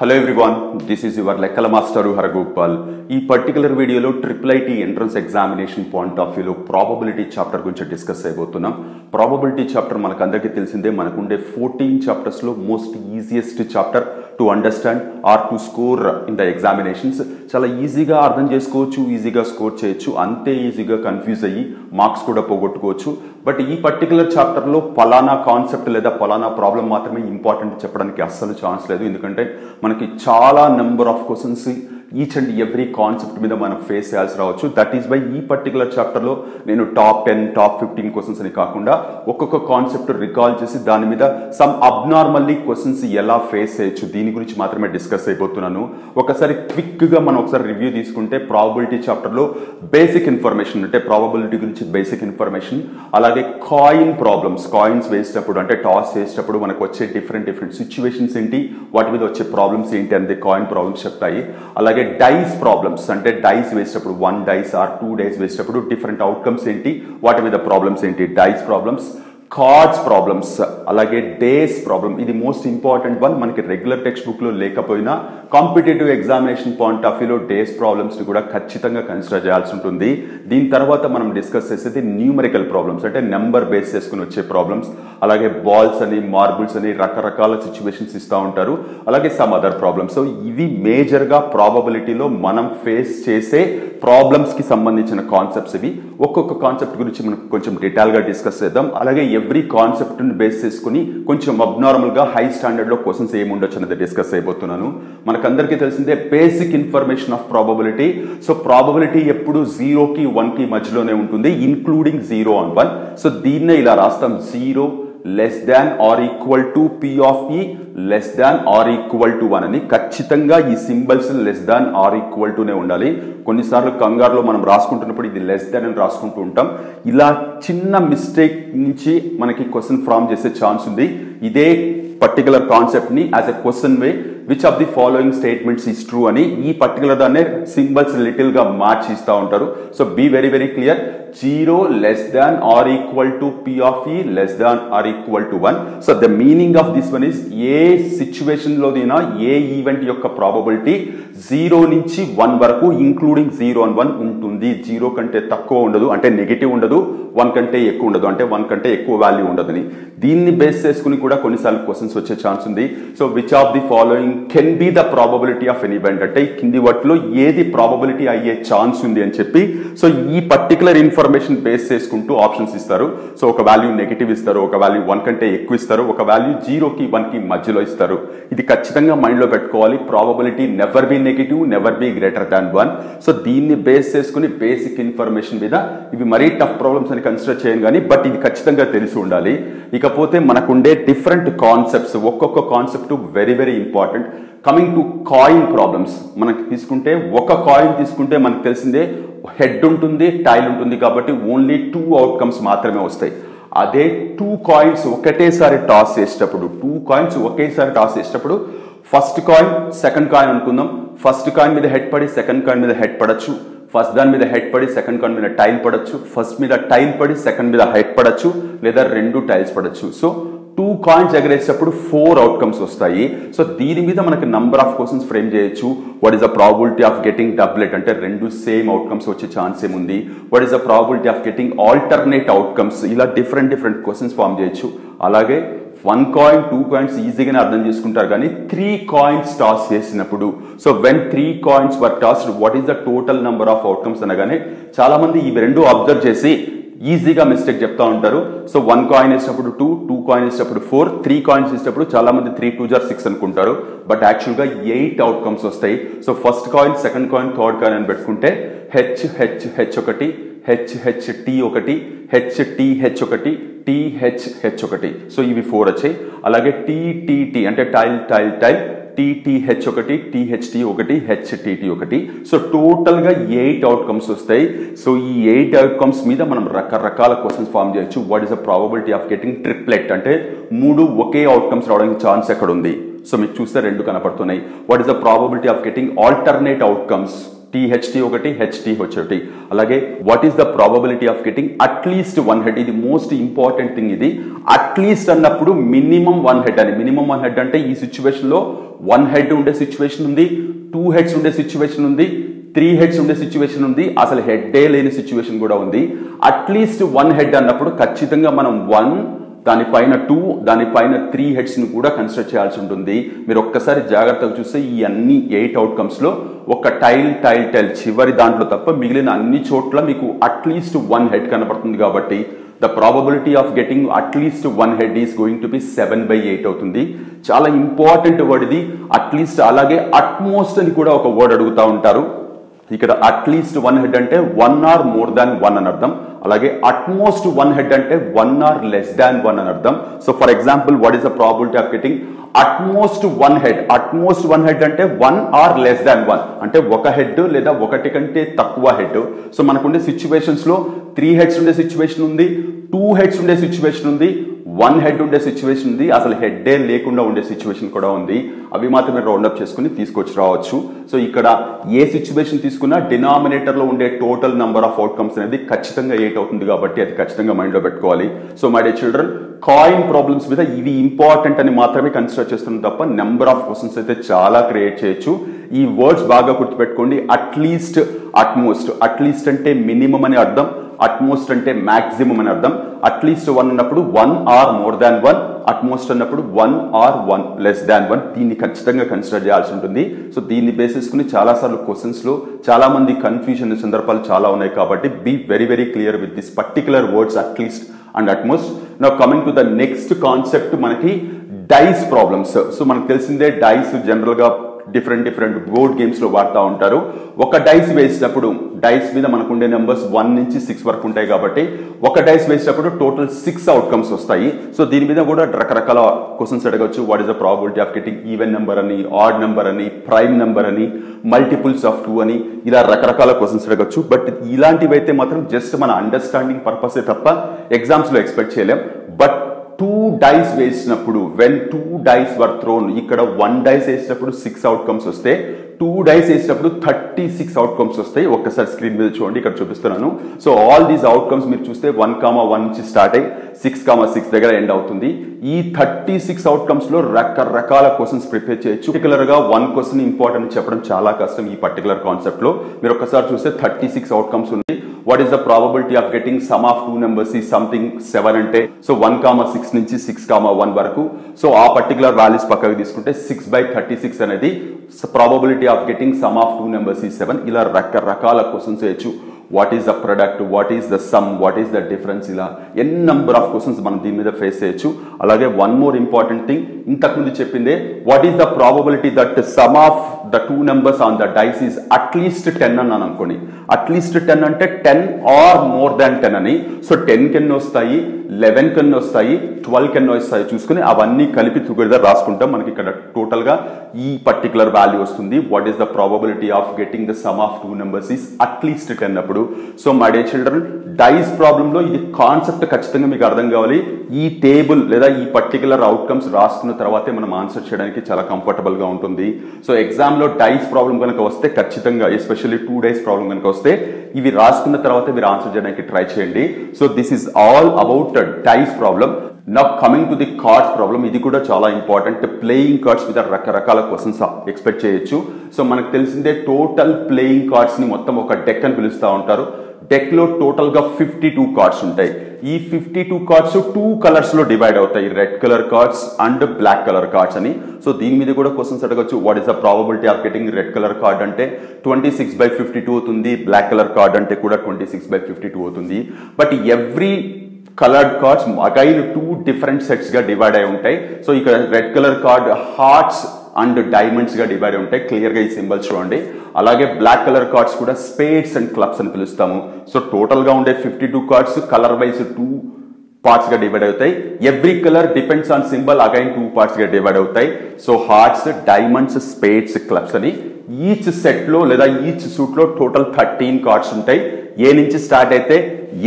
Hello everyone this is your లెక్కల master Haragopal ఈ particular వీడియోలో triple IT entrance examination point of వ్యూలో probability chapter గురించి డిస్కస్ అయిపోతున్నాం. ప్రాబబిలిటీ చాప్టర్ మనకు అందరికీ తెలిసిందే మనకుండే fourteen చాప్టర్స్లో most easiest chapter to understand or to score in the examinations చాలా ఈజీగా అర్థం చేసుకోవచ్చు ఈజీగా స్కోర్ చేయొచ్చు అంతే ఈజీగా కన్ఫ్యూజ్ అయ్యి మార్క్స్ కూడా పోగొట్టుకోవచ్చు. బట్ ఈ పర్టికులర్ చాప్టర్లో పలానా కాన్సెప్ట్ లేదా పలానా ప్రాబ్లం మాత్రమే ఇంపార్టెంట్ చెప్పడానికి అస్సలు ఛాన్స్ లేదు. ఎందుకంటే మనకి చాలా number of questions each and every concept మీద మనం ఫేస్ చేయాల్సి రావచ్చు. దట్ ఈస్ బై ఈ పర్టికులర్ చాప్టర్లో నేను top ten top fifteen questions అని కాకుండా ఒక్కొక్క కాన్సెప్ట్ రికాల్ చేసి దాని మీద సమ్ అబ్నార్మల్లీ క్వశ్చన్స్ ఎలా ఫేస్ చేయొచ్చు దీని గురించి మాత్రమే డిస్కస్ అయిపోతున్నాను. ఒకసారి క్విక్గా మనం ఒకసారి రివ్యూ తీసుకుంటే ప్రాబిలిటీ చాప్టర్లో బేసిక్ ఇన్ఫర్మేషన్ అంటే ప్రాబబిలిటీ గురించి బేసిక్ ఇన్ఫర్మేషన్ అలాగే కాయిన్ ప్రాబ్లమ్స్ కాయిన్స్ వేసేటప్పుడు అంటే టాస్ వేసేటప్పుడు మనకు వచ్చే డిఫరెంట్ డిఫరెంట్ సిచ్యువేషన్స్ ఏంటి వాటి మీద వచ్చే ప్రాబ్లమ్స్ ఏంటి అనేది కాయిన్ ప్రాబ్లమ్స్ చెప్తాయి. అలాగే డైస్ ప్రాబ్లమ్స్ అంటే డైస్ వేసేటప్పుడు one dice or two dice వేసేటప్పుడు డిఫరెంట్ అవుట్కమ్స్ ఏంటి వాటి మీద ప్రాబ్లమ్స్ ఏంటి డైస్ ప్రాబ్లమ్స్ కార్డ్స్ ప్రాబ్లమ్స్ అలాగే డేస్ ప్రాబ్లమ్ ఇది మోస్ట్ ఇంపార్టెంట్ వన్ మనకి రెగ్యులర్ టెక్స్ట్ బుక్లో లేకపోయినా కాంపిటేటివ్ ఎగ్జామినేషన్ పాయింట్ ఆఫ్ వ్యూలో డేస్ ప్రాబ్లమ్స్ని కూడా ఖచ్చితంగా కన్సిడర్ చేయాల్సి ఉంటుంది. దీని తర్వాత మనం డిస్కస్ చేసేది న్యూమరికల్ ప్రాబ్లమ్స్ అంటే నెంబర్ బేస్ చేసుకుని వచ్చే ప్రాబ్లమ్స్ అలాగే బాల్స్ అని మార్బుల్స్ అని రకరకాల సిచ్యువేషన్స్ ఇస్తూ ఉంటారు. అలాగే సమ్ అదర్ ప్రాబ్లమ్స్ సో ఇవి మేజర్గా ప్రాబబిలిటీలో మనం ఫేస్ చేసే ప్రాబ్లమ్స్కి సంబంధించిన కాన్సెప్ట్స్ ఇవి. ఒక్కొక్క కాన్సెప్ట్ గురించి మనం కొంచెం డీటెయిల్గా డిస్కస్ చేద్దాం. అలాగే ఎవ్రీ కాన్సెప్ట్ని బేస్ చేసుకుని కొంచెం అబ్నార్మల్గా హై స్టాండర్డ్లో క్వశ్చన్స్ ఏమి ఉండొచ్చు అనేది డిస్కస్ అయిపోతున్నాను. మనకందరికీ తెలిసిందే basic information of probability so probability ఎప్పుడు జీరోకి వన్కి మధ్యలోనే ఉంటుంది including zero and one so దీన్నే ఇలా రాస్తాం zero less than or equal to P of E less than or equal to one అని ఖచ్చితంగా ఈ symbols less than or equal టునే ఉండాలి. కొన్నిసార్లు కంగారులో మనం రాసుకుంటున్నప్పుడు ఇది లెస్ దాన్ అని రాసుకుంటూ ఉంటాం. ఇలా చిన్న మిస్టేక్ నుంచి మనకి క్వశ్చన్ ఫ్రామ్ చేసే ఛాన్స్ ఉంది. ఇదే పర్టికులర్ కాన్సెప్ట్ని as a question way which of the following statements is true అని ఈ పర్టికులర్ దాన్నే సింబల్స్ లిటిల్గా మార్చి ఇస్తూ ఉంటారు. So be very very clear zero less than or equal to P of E less than or equal to one so the meaning of this one is ఏ సిచ్యువేషన్లో ఏ event యొక్క ప్రాబబిలిటీ జీరో నుంచి one వరకు including zero and one ఉంటుంది. Zero కంటే తక్కువ ఉండదు అంటే నెగిటివ్ ఉండదు వన్ కంటే ఎక్కువ ఉండదు అంటే వన్ కంటే ఎక్కువ వాల్యూ ఉండదని. దీన్ని బేస్ చేసుకుని కూడా కొన్నిసార్లు క్వశ్చన్స్ వచ్చే ఛాన్స్ ఉంది. So which of the following can be the probability of an event అంటే కింది వాటిలో ఏది ప్రాబబిలిటీ అయ్యే ఛాన్స్ ఉంది అని చెప్పి సో ఈ పర్టికులర్ ఇన్ఫర్మేషన్ బేస్ చేసుకుంటూ ఆప్షన్స్ ఇస్తారు. సో ఒక వాల్యూ నెగిటివ్ ఇస్తారు ఒక వాల్యూ వన్ కంటే ఎక్కువ ఇస్తారు ఒక వాల్యూ జీరోకి వన్కి మధ్యలో ఇస్తారు. ఇది ఖచ్చితంగా మైండ్లో పెట్టుకోవాలి. Probability never be negative never be greater than one so దీన్ని బేస్ చేసుకుని బేసిక్ ఇన్ఫర్మేషన్ మీద ఇవి మరీ టఫ్ ప్రాబ్లమ్స్ అని కన్సిడర్ చేయను కానీ బట్ ఇది ఖచ్చితంగా తెలిసి ఉండాలి. ఇకపోతే మనకుండే డిఫరెంట్ కాన్సెప్ట్స్ ఒక్కొక్క concept very very important coming to coin problems మనకి తీసుకుంటే ఒక కాయిన్ తీసుకుంటే మనకు తెలిసిందే హెడ్ ఉంటుంది టైల్ ఉంటుంది కాబట్టి ఓన్లీ టూ అవుట్కమ్స్ మాత్రమే వస్తాయి. అదే టూ కాయిన్స్ ఒకటేసారి టాస్ చేసేటప్పుడు టూ కాయిన్స్ ఒకేసారి టాస్ చేసేటప్పుడు ఫస్ట్ కాయిన్ సెకండ్ కాయిన్ అనుకుందాం. ఫస్ట్ కాయిన్ మీద హెడ్ పడి సెకండ్ కాయిన్ మీద హెడ్ పడచ్చు. ఫస్ట్ దాని మీద హెడ్ పడి సెకండ్ కాయిన్ మీద టైల్ పడచ్చు. ఫస్ట్ మీద టైల్ పడి సెకండ్ మీద హెడ్ పడచ్చు. లేదా రెండు టైల్స్ పడచ్చు. సో టూ కాయిన్స్ ఎగరేసేటప్పుడు ఫోర్ అవుట్కమ్స్ వస్తాయి. సో దీని మీద మనకి నంబర్ ఆఫ్ క్వశ్చన్స్ ఫ్రేమ్ చేయొచ్చు. What is the probability of getting doublet అంటే రెండు సేమ్ అవుట్కమ్స్ వచ్చే ఛాన్స్ ఏముంది? What is the probability of getting alternate outcomes ఇలా డిఫరెంట్ డిఫరెంట్ క్వశ్చన్స్ ఫామ్ చేయొచ్చు. అలాగే వన్ కాయిన్ టూ కాయిన్స్ ఈజీగానే అర్థం చేసుకుంటారు కానీ త్రీ కాయిన్స్ టాస్ చేసినప్పుడు. So when three coins were tossed what is the total number of outcomes అనగానే చాలా మంది ఇవి రెండు అబ్జర్వ్ చేసి ఈజీగా మిస్టేక్ చెప్తా ఉంటారు. సో వన్ కాయిన్ వేసినప్పుడు టూ టూ కాయిన్ వేసినప్పుడు ఫోర్ త్రీ కాయిన్స్ వేసినప్పుడు చాలా మంది త్రీ టూ జార్ సిక్స్ అనుకుంటారు. బట్ యాక్చువల్గా ఎయిట్ అవుట్కమ్స్ వస్తాయి. So first coin second coin third coin అని పెట్టుకుంటే హెచ్ హెచ్ హెచ్ ఒకటి హెచ్ హెచ్ టీ ఒకటి హెచ్ టీ హెచ్ ఒకటి టీ హెచ్ హెచ్ ఒకటి. సో ఇవి ఫోర్ వచ్చాయి. అలాగే టీ టీ టీ అంటే టైల్ టైల్ టైల్ టీటీహెచ్ ఒకటి టీహెచ్టీ ఒకటి హెచ్టిటి ఒకటి. సో టోటల్గా ఎయిట్ అవుట్కమ్స్ వస్తాయి. సో ఈ ఎయిట్ అవుట్కమ్స్ మీద మనం రకరకాల క్వశ్చన్స్ ఫామ్ చేయొచ్చు. What is the probability of getting triplet అంటే మూడు ఒకే అవుట్కమ్స్ రావడానికి ఛాన్స్ ఎక్కడ ఉంది సో మీకు చూస్తే రెండు కనపడుతున్నాయి. What is the probability of getting alternate outcomes THT ఒకటి హెచ్టీ ఒకటి అలాగే what is the probability of getting at least one head ఇది మోస్ట్ ఇంపార్టెంట్ థింగ్ ఇది. అట్లీస్ట్ అన్నప్పుడు మినిమం వన్ హెడ్ అని. మినిమం వన్ హెడ్ అంటే ఈ సిచ్యువేషన్లో వన్ హెడ్ ఉండే సిచ్యువేషన్ ఉంది టూ హెడ్స్ ఉండే సిచ్యువేషన్ ఉంది త్రీ హెడ్స్ ఉండే సిచ్యువేషన్ ఉంది. అసలు హెడ్డే లేని సిచ్యువేషన్ కూడా ఉంది. అట్లీస్ట్ వన్ హెడ్ అన్నప్పుడు ఖచ్చితంగా మనం వన్ దానిపైన టూ దానిపైన త్రీ హెడ్స్ని కూడా కన్సిడర్ చేయాల్సి ఉంటుంది. మీరు ఒక్కసారి జాగ్రత్తగా చూస్తే ఈ అన్ని ఎయిట్ అవుట్కమ్స్లో ఒక టైల్ టైల్ టైల్ చివరి దాంట్లో తప్ప మిగిలిన అన్ని చోట్ల మీకు అట్లీస్ట్ వన్ హెడ్ కనబడుతుంది కాబట్టి the probability of getting at least one head is going to be seven by eight అవుతుంది. చాలా ఇంపార్టెంట్ వర్డ్ ఇది. అట్లీస్ట్ అలాగే అట్మోస్ట్ అని కూడా ఒక వర్డ్ అడుగుతూ ఉంటారు. ఇక్కడ అట్లీస్ట్ వన్ హెడ్ అంటే one or more than one అని అర్థం. అలాగే అట్మోస్ట్ వన్ హెడ్ అంటే one or less than one అని అర్థం. So for example what is the probability of getting at most one head at most one head అంటే one or less than one అంటే ఒక head లేదా ఒకటి కంటే తక్కువ హెడ్ సో మనకుండే సిచ్యువేషన్స్లో త్రీ హెడ్స్ ఉండే సిచ్యువేషన్ ఉంది టూ హెడ్స్ ఉండే సిచ్యువేషన్ ఉంది వన్ హెడ్ ఉండే సిచ్యువేషన్ ఉంది అసలు హెడ్డే లేకుండా ఉండే సిచ్యువేషన్ కూడా ఉంది. అవి మాత్రమే రౌండప్ చేసుకుని తీసుకొచ్చి రావచ్చు. సో ఇక్కడ ఏ సిచ్యువేషన్ తీసుకున్నా డినామినేటర్లో ఉండే టోటల్ నెంబర్ ఆఫ్ అవుట్కమ్స్ అనేది ఖచ్చితంగా ఎయిట్ అవుతుంది కాబట్టి అది ఖచ్చితంగా మైండ్లో పెట్టుకోవాలి. So my dear children coin problems మీద ఇవి ఇంపార్టెంట్ అని మాత్రమే కన్సిడర్ చేస్తున్నాం తప్ప నెంబర్ ఆఫ్ క్వశ్చన్స్ అయితే చాలా క్రియేట్ చేయొచ్చు. ఈ వర్డ్స్ బాగా గుర్తుపెట్టుకోండి. At least at most at least అంటే మినిమం అని అర్థం అట్మోస్ట్ అంటే మాక్సిమం అని అర్థం. అట్లీస్ట్ వన్ అన్నప్పుడు one or more than one at most అన్నప్పుడు one or one less than one దీన్ని ఖచ్చితంగా కన్సిడర్ చేయాల్సి ఉంటుంది సో దీన్ని బేస్ చాలాసార్లు చాలా సార్లు కన్ఫ్యూజన్ సందర్భాలు చాలా ఉన్నాయి కాబట్టి be very very clear with this particular words at least and at most నా coming to the next concept మనకి డైస్ ప్రాబ్లమ్స్ సో మనకు తెలిసిందే డైస్ జనరల్గా డిఫరెంట్ డిఫరెంట్ బోర్డ్ గేమ్స్లో వాడుతూ ఉంటారు. ఒక డైస్ వేసినప్పుడు డైస్ మీద మనకు ఉండే నెంబర్స్ వన్ నుంచి సిక్స్ వరకు ఉంటాయి కాబట్టి ఒక డైస్ వేసినప్పుడు టోటల్ సిక్స్ అవుట్కమ్స్ వస్తాయి. సో దీని మీద కూడా రకరకాల క్వశ్చన్స్ అడగచ్చు. What is the probability of getting even number అని ఆడ్ నెంబర్ అని ప్రైమ్ నెంబర్ అని మల్టిపుల్స్ ఆఫ్ టూ అని ఇలా రకరకాల క్వశ్చన్స్ అడగవచ్చు బట్ ఇలాంటివి అయితే మాత్రం జస్ట్ మన అండర్స్టాండింగ్ పర్పసే తప్ప ఎగ్జామ్స్లో ఎక్స్పెక్ట్ చేయలేం. బట్ టూ డైస్ వేసినప్పుడు when two dice were thrown ఇక్కడ వన్ డైస్ వేసినప్పుడు సిక్స్ అవుట్కమ్స్ వస్తే టూ డైస్ వేసినప్పుడు థర్టీ సిక్స్ అవుట్కమ్స్ వస్తాయి. ఒక్కసారి స్క్రీన్ మీద చూడండి ఇక్కడ చూపిస్తున్నాను. సో ఆల్ దీస్ అవుట్కమ్స్ మీరు చూస్తే వన్ కామా వన్ నుంచి స్టార్ట్ అయ్యి సిక్స్ కామా సిక్స్ దగ్గర ఎండ్ అవుతుంది. ఈ థర్టీ సిక్స్ అవుట్కమ్స్లో రకరకాల క్వశ్చన్స్ ప్రిపేర్ చేయొచ్చు. పర్టికులర్గా వన్ క్వశ్చన్ ఇంపార్టెంట్ చెప్పడం చాలా కష్టం ఈ పర్టికులర్ కాన్సెప్ట్లో. మీరు ఒక్కసారి చూస్తే థర్టీ సిక్స్ అవుట్కమ్స్ ఉంది what is the probability of getting sum of two numbers is something seven అంటే సో వన్ కామా సిక్స్ నుంచి సిక్స్ కామా వన్ వరకు. సో ఆ పర్టికులర్ వాల్యూస్ పక్కకు తీసుకుంటే సిక్స్ బై థర్టీ సిక్స్ అనేది probability of getting sum of two numbers is seven ఇలా రకరకాల క్వశ్చన్స్ వేయచ్చు what is the product what is the sum what is the difference ఇలా ఎన్ నంబర్ ఆఫ్ క్వశ్చన్స్ మనం దీని మీద ఫేస్ చేయొచ్చు. అలాగే వన్ మోర్ ఇంపార్టెంట్ థింగ్ ఇంతకుముందు చెప్పిందే what is the probability that sum of the two numbers on the dice is at least ten అన్నాను అనుకోండి. అట్లీస్ట్ టెన్ అంటే ten or more than ten అని. సో టెన్ కెన్ వస్తాయి? Eleven కెన్ వస్తాయి twelve కెన్ వస్తాయి. చూసుకుని అవన్నీ కలిపి టుగెదర్ రాసుకుంటాం. మనకి ఇక్కడ టోటల్గా ఈ పర్టికులర్ వాల్యూ వస్తుంది. What is the probability of getting the sum of two numbers is at least ten అప్పుడు. So my dear children dice ప్రాబ్లంలో ఇది కాన్సెప్ట్ ఖచ్చితంగా మీకు అర్థం కావాలి. ఈ టేబుల్ లేదా ఈ పర్టికులర్ అవుట్కమ్స్ రాసుకున్న తర్వాతే మనం ఆన్సర్ చేయడానికి చాలా కంఫర్టబుల్గా ఉంటుంది. సో ఎగ్జామ్లో డైస్ ప్రాబ్లం కనుక వస్తే ఖచ్చితంగా ఎస్పెషల్లీ టూ డైస్ ప్రాబ్లం కనుక వస్తే ఇవి రాసుకున్న తర్వాత మీరు ఆన్సర్ చేయడానికి ట్రై చేయండి. So this is all about dice problem నా coming to the cards problem ఇది కూడా చాలా ఇంపార్టెంట్ ప్లేయింగ్ కార్డ్స్ మీద రకరకాల క్వశ్చన్స్ ఎక్స్పెక్ట్ చేయొచ్చు. సో మనకు తెలిసిందే టోటల్ ప్లేయింగ్ కార్డ్స్ని మొత్తం ఒక డెక్ అని పిలుస్తూ ఉంటారు. డెక్లో టోటల్గా ఫిఫ్టీ టూ కార్డ్స్ ఉంటాయి. ఈ ఫిఫ్టీ టూ కార్డ్స్ టూ కలర్స్లో డివైడ్ అవుతాయి. Red colour cards and black colour cards అని. సో దీని మీద కూడా క్వశ్చన్స్ అడగచ్చు. What is the probability of getting red colour card అంటే twenty six by fifty two అవుతుంది. బ్లాక్ కలర్ కార్డ్ అంటే కూడా twenty six by fifty two అవుతుంది. But every coloured cards again two different సెట్స్గా divide అయి ఉంటాయి. So ఇక్కడ red colour card hearts and డైమండ్స్గా divide అయి ఉంటాయి. క్లియర్గా ఈ సింబల్స్ చూడండి. అలాగే బ్లాక్ కలర్ కార్డ్స్ కూడా స్పేడ్స్ అండ్ క్లబ్స్ అని పిలుస్తాము. సో టోటల్గా ఉండే fifty two cards colour wise two పార్ట్స్గా డివైడ్ అవుతాయి. Every colour depends on symbol again two పార్ట్స్గా డివైడ్ అవుతాయి. So hearts diamonds spades clubs అని ఈచ్ సెట్లో లేదా ఈచ్ సూట్లో టోటల్ థర్టీన్ కార్డ్స్ ఉంటాయి. ఏ నుంచి స్టార్ట్ అయితే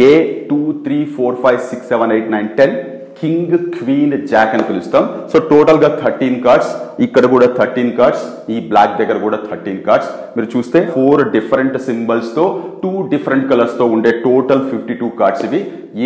A two three four five six seven eight nine ten king queen jack అని పిలుస్తాం. సో టోటల్గా థర్టీన్ కార్డ్స్ ఇక్కడ కూడా థర్టీన్ కార్డ్స్ ఈ బ్లాక్ దగ్గర కూడా థర్టీన్ కార్డ్స్ మీరు చూస్తే ఫోర్ డిఫరెంట్ సింబల్స్తో టూ డిఫరెంట్ కలర్స్తో ఉండే టోటల్ ఫిఫ్టీ టూ కార్డ్స్ ఇవి.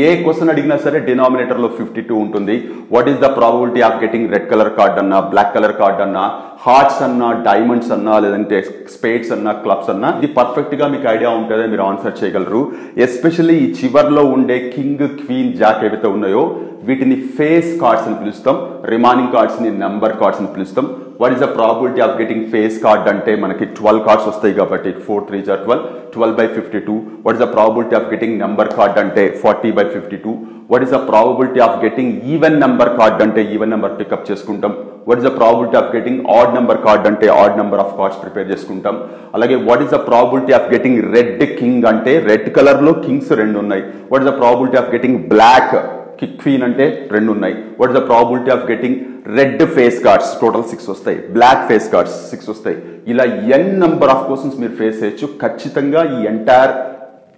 ఏ క్వశ్చన్ అడిగినా సరే డినామినేటర్లో ఫిఫ్టీ టూ ఉంటుంది. What is the probability of getting red colour card అన్నా బ్లాక్ కలర్ కార్డ్ అన్నా హార్ట్స్ అన్నా డైమండ్స్ అన్నా లేదంటే స్పేడ్స్ అన్నా క్లబ్స్ అన్నా? ఇది పర్ఫెక్ట్గా మీకు ఐడియా ఉంటుంది మీరు ఆన్సర్ చేయగలరు. ఎస్పెషల్లీ ఈ చివర్లో ఉండే కింగ్ క్వీన్ జాక్ ఏవైతే ఉన్నాయో వీటిని ఫేస్ కార్డ్స్ అని పిలుస్తాం రిమైనింగ్ కార్డ్స్ని నెంబర్ కార్డ్స్ అని పిలుస్తాం. What is the probability of getting face card అంటే మనకి ట్వెల్వ్ కార్డ్స్ వస్తాయి కాబట్టి four three jar twelve twelve by fifty two. What is the probability of getting number card అంటే forty by fifty two? What is the probability of getting even number card అంటే even number pickup చేసుకుంటాం? What is the probability of getting odd number card అంటే odd number of cards prepare చేసుకుంటాం? అలాగే what is the probability of getting red king అంటే red కలర్లో kings రెండు ఉన్నాయి. What is the probability of getting black queen అంటే రెండు ఉన్నాయి what is the probability of getting red face cards total six వస్తాయి. బ్లాక్ ఫేస్ కార్డ్స్ సిక్స్ వస్తాయి. ఇలా ఎన్ నంబర్ ఆఫ్ క్వశ్చన్స్ మీరు ఫేస్ చేయొచ్చు. ఖచ్చితంగా ఈ ఎంటైర్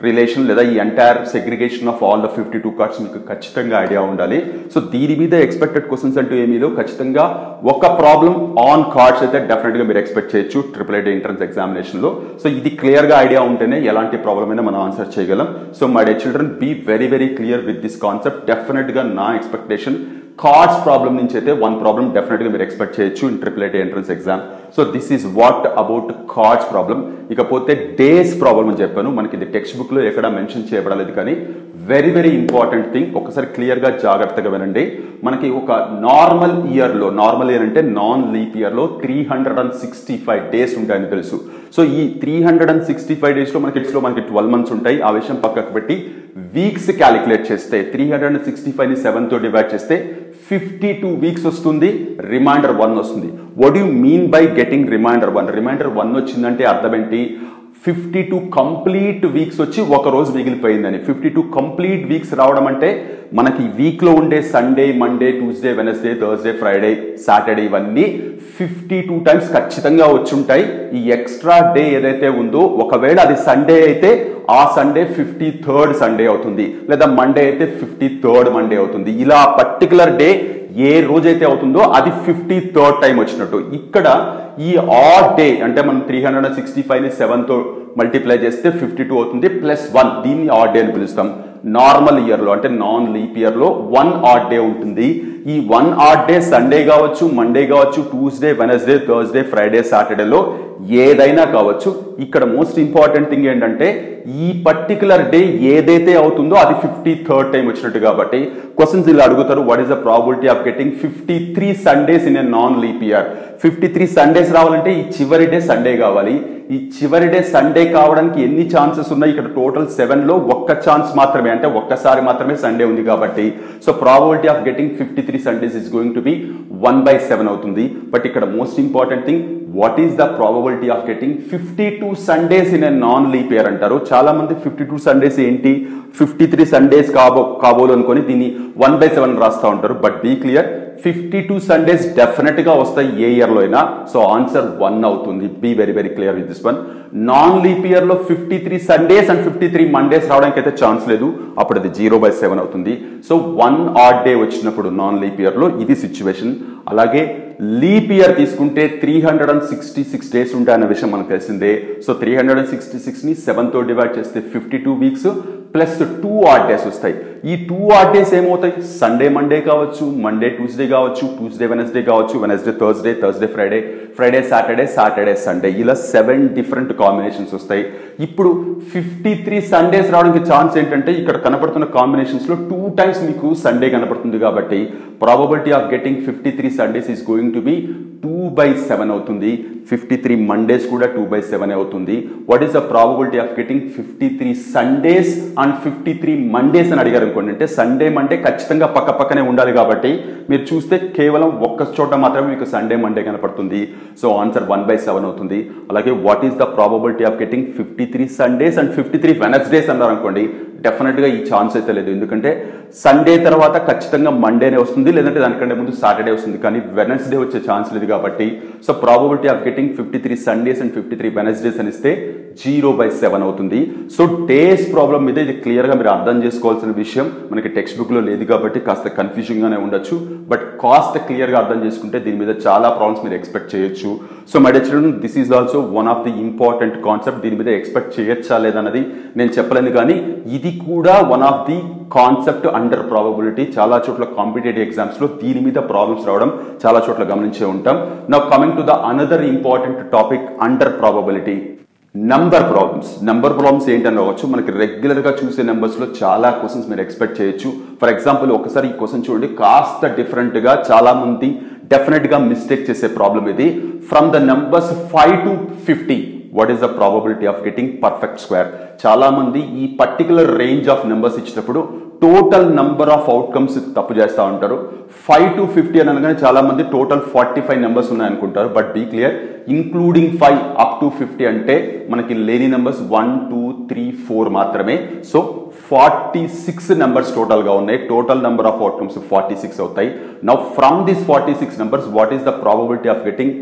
రిలేషన్ లేదా ఈ entire segregation of all the fifty two cards మీకు ఖచ్చితంగా ఐడియా ఉండాలి. సో దీని మీద ఎక్స్పెక్టెడ్ క్వశ్చన్స్ అంటూ ఏమీ లేవు. ఖచ్చితంగా ఒక ప్రాబ్లం ఆన్ కార్డ్స్ అయితే డెఫినెట్గా మీరు ఎక్స్పెక్ట్ చేయొచ్చు ట్రిపుల్ ఐటీ ఎంట్రన్స్ ఎగ్జామినేషన్లో సో ఇది క్లియర్గా ఐడియా ఉంటేనే ఎలాంటి ప్రాబ్లం అయినా మనం ఆన్సర్ చేయగలం. So my dear children be very very clear with this concept డెఫినెట్గా నా ఎక్స్పెక్టేషన్ కార్డ్స్ ప్రాబ్లం నుంచి అయితే వన్ ప్రాబ్లం డెఫినెట్గా మీరు ఎక్స్పెక్ట్ చేయొచ్చు in triple IT entrance exam so this is what about cards problem ఇకపోతే డేస్ ప్రాబ్లం అని చెప్పాను. మనకి ఇది టెక్స్ట్ బుక్లో ఎక్కడ మెన్షన్ చేయబడలేదు కానీ వెరీ వెరీ ఇంపార్టెంట్ థింగ్ ఒకసారి క్లియర్గా జాగ్రత్తగా వినండి. మనకి ఒక నార్మల్ ఇయర్లో నార్మల్ ఇయర్ అంటే నాన్ లీప్ ఇయర్లో three hundred and sixty five days ఉంటాయని తెలుసు. సో ఈ three hundred and sixty five డేస్లో మనకి ఇట్స్లో మనకి ట్వెల్వ్ మంత్స్ ఉంటాయి. ఆ విషయం పక్కకు పెట్టి వీక్స్ క్యాలిక్యులేట్ చేస్తే three hundred and sixty five సెవెన్తో divide చేస్తే ఫిఫ్టీ టూ వీక్స్ వస్తుంది రిమైండర్ వన్ వస్తుంది. What you mean by getting remainder one remainder one వచ్చిందంటే అర్థం ఏంటి? ఫిఫ్టీ టూ కంప్లీట్ వీక్స్ వచ్చి ఒక రోజు మిగిలిపోయిందని. ఫిఫ్టీ టూ కంప్లీట్ వీక్స్ రావడం అంటే మనకి వీక్లో ఉండే Sunday Monday Tuesday Wednesday Thursday Friday Saturday ఇవన్నీ ఫిఫ్టీ టూ టైమ్స్ ఖచ్చితంగా వచ్చుంటాయి. ఈ ఎక్స్ట్రా డే ఏదైతే ఉందో ఒకవేళ అది సండే అయితే ఆ సండే ఫిఫ్టీ థర్డ్ సండే అవుతుంది. లేదా మండే అయితే ఫిఫ్టీ థర్డ్ మండే అవుతుంది. ఇలా పర్టికులర్ డే ఏ రోజైతే అవుతుందో అది ఫిఫ్టీ థర్డ్ టైం వచ్చినట్టు. ఇక్కడ ఈ ఆడ్ డే అంటే మనం three hundred and sixty five సెవెన్తో multiply చేస్తే ఫిఫ్టీ టూ అవుతుంది ప్లస్ వన్ దీన్ని ఆడ్ డే అని పిలుస్తాం. నార్మల్ ఇయర్లో అంటే నాన్ లీప్ ఇయర్లో వన్ ఆడ్ డే ఉంటుంది. ఈ వన్ ఆడ్ డే సండే కావచ్చు మండే కావచ్చు ట్యూస్డే వెనస్డే థర్స్డే ఫ్రైడే సాటర్డేలో ఏదైనా కావచ్చు ఇక్కడ మోస్ట్ ఇంపార్టెంట్ థింగ్ ఏంటంటే ఈ పర్టికులర్ డే ఏదైతే అవుతుందో అది ఫిఫ్టీ థర్డ్ టైం వచ్చినట్టు కాబట్టి క్వశ్చన్స్ ఇలా అడుగుతారు what is the probability of getting fifty three Sundays in a non leap year fifty three Sundays రావాలంటే ఈ చివరి డే సండే కావాలి. ఈ చివరి డే సండే కావడానికి ఎన్ని ఛాన్సెస్ ఉన్నాయి? ఇక్కడ టోటల్ సెవెన్లో ఒక్క ఛాన్స్ మాత్రమే అంటే ఒక్కసారి మాత్రమే సండే ఉంది కాబట్టి. So probability of getting fifty three Sundays is going to be one by seven అవుతుంది. బట్ ఇక్కడ most important thing what is the probability of getting fifty two Sundays in a non leap year అంటారు. చాలా మంది fifty two Sundays ఏంటి? Fifty three Sundays కాబో కాబోలు అనుకొని దీన్ని వన్ బై సెవెన్ రాస్తా ఉంటారు. But be clear fifty two Sundays డెఫినెట్గా వస్తాయి ఏ ఇయర్లో అయినా. సో ఆన్సర్ వన్ అవుతుంది. Be very very clear with this one. Non leap ఇయర్లో fifty three Sundays and fifty three Mondays రావడానికి అయితే ఛాన్స్ లేదు. అప్పుడు అది జీరో బై సెవెన్ అవుతుంది. సో వన్ ఆడ్ డే వచ్చినప్పుడు నాన్ లీప్ ఇయర్లో ఇది సిచ్యువేషన్. అలాగే లీప్ ఇయర్ తీసుకుంటే three hundred and sixty six days ఉంటాయన్న విషయం మనకు తెలిసిందే. So three hundred and sixty సిక్స్ని సెవెన్తో డివైడ్ చేస్తే fifty two weeks plus two odd days వస్తాయి. ఈ టూ ఆర్ డేస్ ఏమవుతాయి? సండే మండే కావచ్చు మండే ట్యూస్డే కావచ్చు ట్యూస్డే వెనస్డే కావచ్చు Wednesday Thursday Thursday Friday Friday Saturday Saturday Sunday ఇలా సెవెన్ డిఫరెంట్ కాంబినేషన్స్ వస్తాయి. ఇప్పుడు ఫిఫ్టీ త్రీ సండేస్ రావడానికి ఛాన్స్ ఏంటంటే ఇక్కడ కనపడుతున్న కాంబినేషన్స్లో టూ టైమ్స్ మీకు సండే కనపడుతుంది కాబట్టి probability of getting fifty three Sundays is going to be two by seven అవుతుంది. ఫిఫ్టీ త్రీ మండేస్ కూడా టూ బై సెవెన్ అవుతుంది. What is the probability of getting fifty three Sundays and fifty three Mondays అని అడిగారు అనుకోండి. అంటే Sunday Monday ఖచ్చితంగా పక్క పక్కనే ఉండాలి కాబట్టి మీరు చూస్తే కేవలం ఒక్క చోట మాత్రమే మీకు సండే మండే కనపడుతుంది. So answer one by seven అవుతుంది. అలాగే what is the probability of getting fifty three Sundays and fifty three Wednesdays అన్నారు అనుకోండి. డెఫినెట్గా ఈ ఛాన్స్ అయితే లేదు. ఎందుకంటే సండే తర్వాత ఖచ్చితంగా మండేనే వస్తుంది లేదంటే దానికంటే ముందు సాటర్డే వస్తుంది. కానీ వెనస్డే వచ్చే ఛాన్స్ లేదు కాబట్టి so probability of getting fifty three Sundays and fifty three Wednesdays అని ఇస్తే జీరో బై సెవెన్ అవుతుంది. సో డేస్ ప్రాబ్లం మీద ఇది క్లియర్గా మీరు అర్థం చేసుకోవాల్సిన విషయం. మనకి టెక్స్ట్ బుక్లో లేదు కాబట్టి కాస్త కన్ఫ్యూజింగ్గానే ఉండొచ్చు. బట్ కాస్త క్లియర్గా అర్థం చేసుకుంటే దీని మీద చాలా ప్రాబ్లమ్స్ మీరు ఎక్స్పెక్ట్ చేయొచ్చు. So my children this is also one of the important concept దీని మీద ఎక్స్పెక్ట్ చేయొచ్చా లేదన్నది నేను చెప్పలేను కానీ ఇది కూడా one of the concept under probability చాలా చోట్ల కాంపిటేటివ్ ఎగ్జామ్స్లో దీని మీద ప్రాబ్లమ్స్ రావడం చాలా చోట్ల గమనించే ఉంటాం. నా coming to the another important topic under probability number problems number problems ఏంటని రావచ్చు. మనకి రెగ్యులర్గా చూసే నెంబర్స్లో చాలా క్వశ్చన్స్ మీరు ఎక్స్పెక్ట్ చేయొచ్చు. ఫర్ ఎగ్జాంపుల్ ఒకసారి ఈ క్వశ్చన్ చూడండి. కాస్త డిఫరెంట్గా డెఫినెట్గా డెఫినెట్గా మిస్టేక్ చేసే ప్రాబ్లం ఇది. From the numbers five to fifty what is the probability of getting perfect square చాలా మంది ఈ పర్టికులర్ రేంజ్ ఆఫ్ నెంబర్స్ ఇచ్చినప్పుడు టోటల్ నంబర్ ఆఫ్ అవుట్కమ్స్ తప్పు చేస్తూ ఉంటారు. ఫైవ్ టు ఫిఫ్టీ అని అనగానే చాలా మంది టోటల్ ఫార్టీ ఫైవ్ నెంబర్స్ ఉన్నాయి అనుకుంటారు but be clear including five up to fifty అంటే మనకి లేని numbers one two three four మాత్రమే. సో ఫార్టీ సిక్స్ నెంబర్స్ టోటల్గా ఉన్నాయి total number of outcomes forty six అవుతాయి now from this forty six numbers what is the probability of getting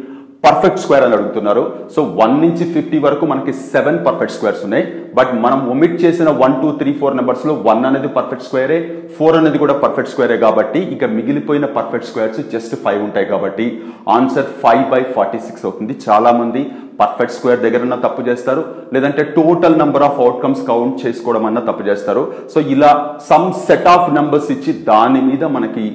perfect square అని అడుగుతున్నారు. So one నుంచి fifty వరకు మనకి seven perfect squares ఉన్నాయి. బట్ మనం ఒమిట్ చేసిన వన్ టూ త్రీ ఫోర్ నెంబర్స్లో వన్ అనేది పర్ఫెక్ట్ స్క్వేరే ఫోర్ అనేది కూడా పర్ఫెక్ట్ స్క్వేరే కాబట్టి ఇక మిగిలిపోయిన పర్ఫెక్ట్ స్క్వేర్స్ జస్ట్ ఫైవ్ ఉంటాయి కాబట్టి answer five by forty six అవుతుంది. చాలా మంది పర్ఫెక్ట్ స్క్వేర్ దగ్గర తప్పు చేస్తారు. లేదంటే total number of outcomes count చేసుకోవడం అన్న తప్పు చేస్తారు. సో ఇలా సమ్ సెట్ ఆఫ్ నెంబర్స్ ఇచ్చి దాని మీద మనకి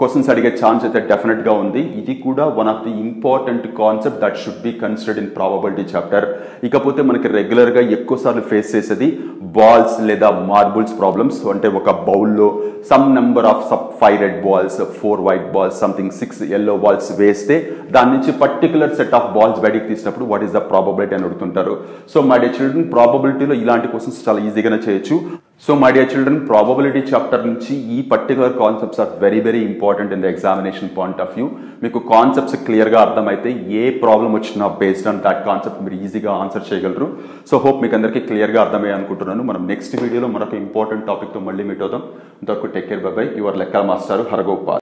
క్వశ్చన్స్ అడిగే ఛాన్స్ అయితే డెఫినెట్గా ఉంది. ఇది కూడా one of the important concept that should be considered in probability chapter ఇకపోతే మనకి రెగ్యులర్గా ఎక్కువసార్లు ఎక్కువ సార్లు ఫేస్ చేసేది బాల్స్ లేదా మార్బుల్స్ ప్రాబ్లమ్స్ అంటే ఒక బౌల్లో some number of sub five red balls four white balls something six yellow balls వేస్తే దాని నుంచి పర్టికులర్ సెట్ ఆఫ్ బాల్స్ బయటికి తీసినప్పుడు వాట్ ఈస్ ద ప్రాబబిలిటీ అని అడుగుతుంటారు. సో మై డే చిల్డ్రన్ ప్రాబబిలిటీలో ఇలాంటి క్వశ్చన్స్ చాలా ఈజీగానే చేయొచ్చు. So my dear children probability chapter నుంచి ఈ particular concepts are very very important in the examination point of view మీకు కాన్సెప్ట్స్ క్లియర్గా అర్థమైతే ఏ ప్రాబ్లం వచ్చినా బేస్డ్ ఆన్ దాట్ కాన్సెప్ట్ మీరు ఈజీగా ఆన్సర్ చేయగలరు. సో హోప్ మీకు అందరికీ క్లియర్గా అర్థమయ్యే అనుకుంటున్నాను. మనం నెక్స్ట్ వీడియోలో మరొక ఇంపార్టెంట్ టాపిక్తో మళ్ళీ మీట్ అవుతాం ఇంతవరకు టేక్ కేర్ బై యువర్ లెక్కల మాస్టర్ హరగోపాల్